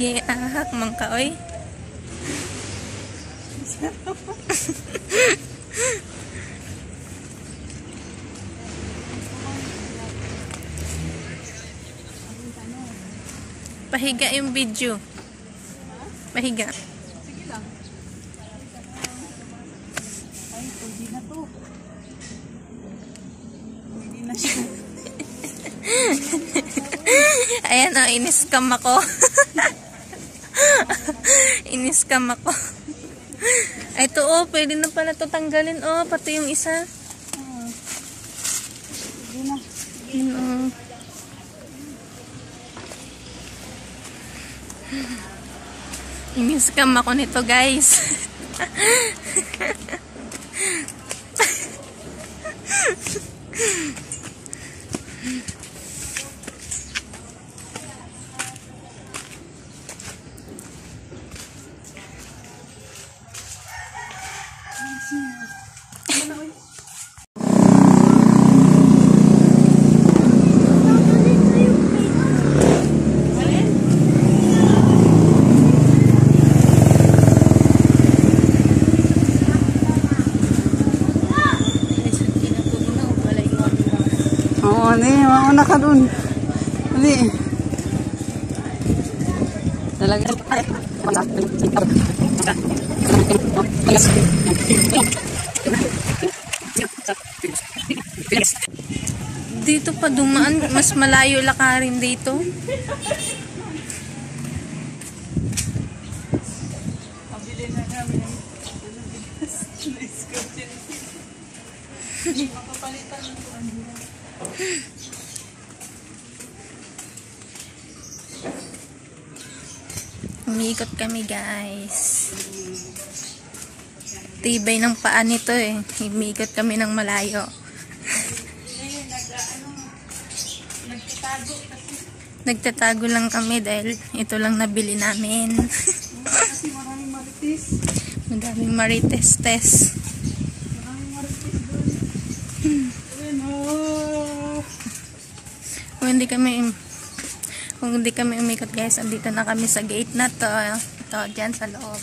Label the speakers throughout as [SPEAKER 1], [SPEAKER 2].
[SPEAKER 1] Giahak man ka, oy. Pahiga yung video. Pahiga.
[SPEAKER 2] Sige lang. Ay, pwede na to. Pwede na siya.
[SPEAKER 1] Ayan o, iniskam ako. iniskam ako. Ito oh, pwede na pala to tanggalin oh, pati yung isa.
[SPEAKER 2] Pwede na.
[SPEAKER 1] Yun oh. Iniskam ako nito guys.
[SPEAKER 2] Oo, hindi. Mauna ka dun. Hindi. Talaga.
[SPEAKER 1] Dito pa dumaan, mas malayo lakarin dito.
[SPEAKER 2] Makapalitan ng
[SPEAKER 1] Umiikot kami guys. Tibay ng paa nito eh. Umiikot kami ng malayo. Nagtatago lang kami dahil ito lang nabili namin. Madaming marites-tes.
[SPEAKER 2] Maraming maritis dun. Ayun, oh.
[SPEAKER 1] Kung hindi kami kung hindi kami umikot guys, andito na kami sa gate na to. Ito, dyan sa loob.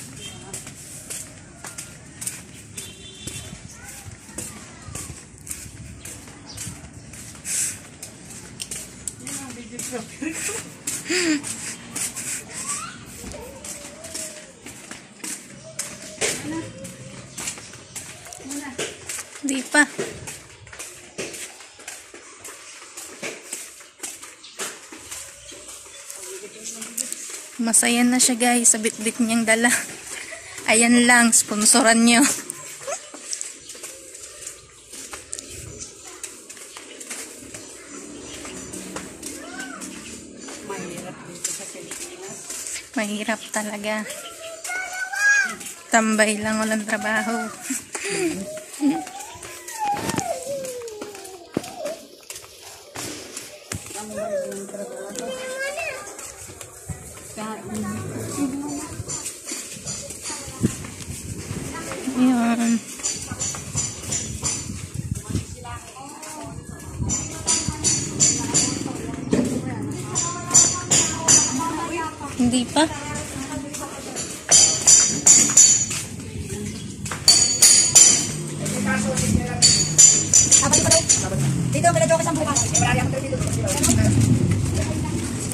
[SPEAKER 1] Hindi pa. Masaya na siya guys sa bitbit niyang dala. Ayan lang, sponsoran niyo.
[SPEAKER 2] Mahirap dito sa Pilipinas.
[SPEAKER 1] Mahirap talaga. Tambay lang walang trabaho.
[SPEAKER 2] Ang mahal ng trabaho.
[SPEAKER 1] Yun. Hindi pa.
[SPEAKER 3] Dito, nag-joke sa bukas. Wala rin ako dito.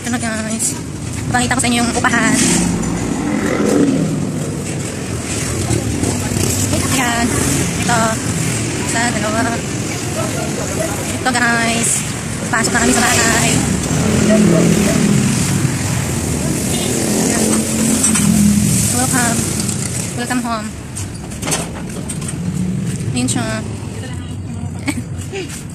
[SPEAKER 1] Ano guys? Pakita ko sa inyo yung upahan. Ayan. Ito. Isa, dalawa. Ito guys. Pasok na kami sa bahay. Welcome. Welcome home. Ayun siya.